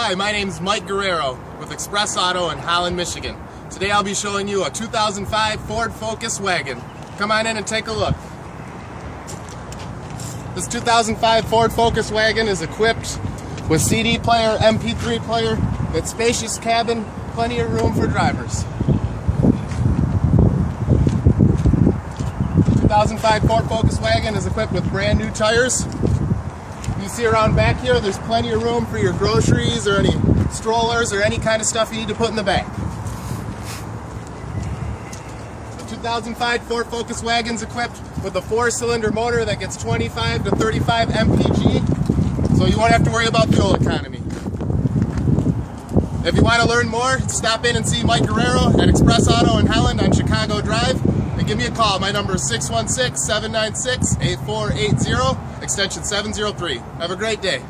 Hi, my name is Mike Guerrero with Express Auto in Holland, Michigan. Today I'll be showing you a 2005 Ford Focus wagon. Come on in and take a look. This 2005 Ford Focus wagon is equipped with CD player, MP3 player, with spacious cabin, plenty of room for drivers. 2005 Ford Focus wagon is equipped with brand new tires. You see around back here, there's plenty of room for your groceries or any strollers or any kind of stuff you need to put in the back. The 2005 Ford Focus wagon is equipped with a four-cylinder motor that gets 25 to 35 mpg, so you won't have to worry about fuel economy. If you want to learn more, stop in and see Mike Guerrero at Express Auto in Holland on Chicago Drive give me a call. My number is 616-796-8480, extension 703. Have a great day.